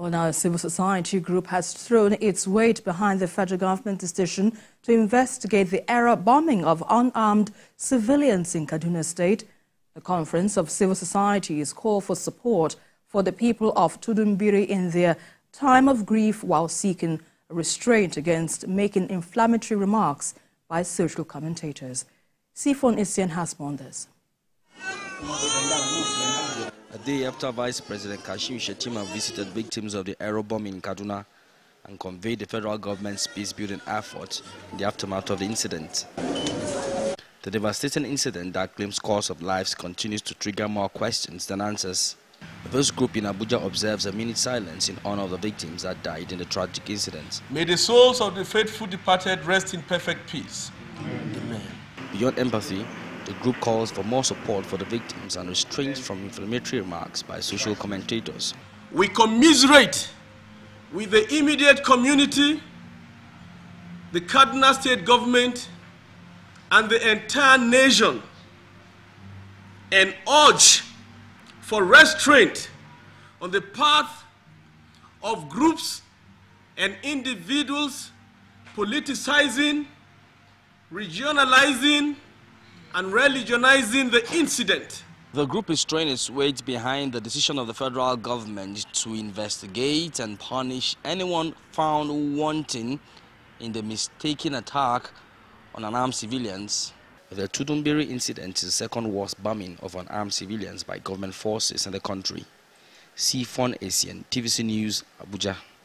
Well, now a civil society group has thrown its weight behind the federal government decision to investigate the error bombing of unarmed civilians in Kaduna State. The Conference of Civil Societies called for support for the people of Tudun Biri in their time of grief while seeking restraint against making inflammatory remarks by social commentators. Sifon Isian has more on this. Day after Vice President Kashim Shettima visited victims of the aero bomb in Kaduna and conveyed the federal government's peace-building effort in the aftermath of the incident. The devastating incident that claims scores of lives continues to trigger more questions than answers. This group in Abuja observes a minute silence in honor of the victims that died in the tragic incident. May the souls of the faithful departed rest in perfect peace. Amen. Beyond empathy, the group calls for more support for the victims and restraint from inflammatory remarks by social commentators. We commiserate with the immediate community, the Kaduna state government, and the entire nation and urge for restraint on the part of groups and individuals politicizing, regionalizing, and religionizing the incident. The group is throwing its weight behind the decision of the federal government to investigate and punish anyone found wanting in the mistaken attack on unarmed civilians. The Tudun Biri incident is the second worst bombing of unarmed civilians by government forces in the country. Sifon Asian, TVC News, Abuja.